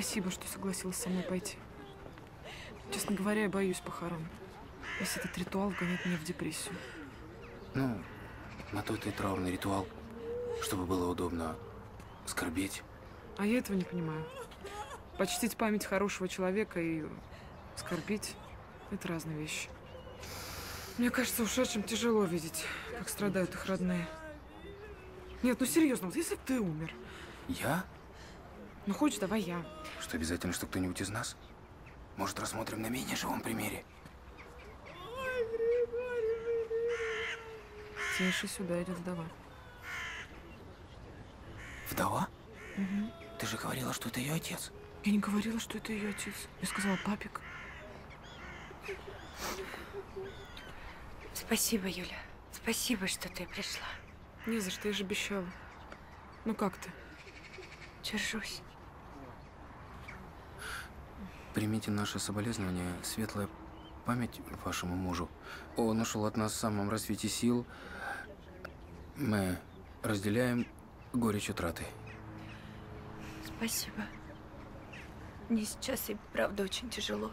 Спасибо, что согласилась со мной пойти. Честно говоря, я боюсь похорон. Весь этот ритуал вгонит меня в депрессию. Ну, на то это и траурный ритуал, чтобы было удобно скорбеть. А я этого не понимаю. Почтить память хорошего человека и скорбить – это разные вещи. Мне кажется, ушедшим тяжело видеть, как страдают их родные. Нет, ну серьезно, вот если бы ты умер, Я? Ну хочешь, давай я. Что, обязательно, что кто-нибудь из нас? Может, рассмотрим на менее живом примере? Тише, сюда идет вдова. Вдова? Ты же говорила, что это ее отец. Я не говорила, что это ее отец. Я сказала папик. Спасибо, Юля. Спасибо, что ты пришла. Не за что, я же обещала. Ну как ты? Держусь. Примите наше соболезнование, светлая память вашему мужу. Он ушел от нас в самом расцвете сил. Мы разделяем горечь утраты. Спасибо. Мне сейчас и правда очень тяжело.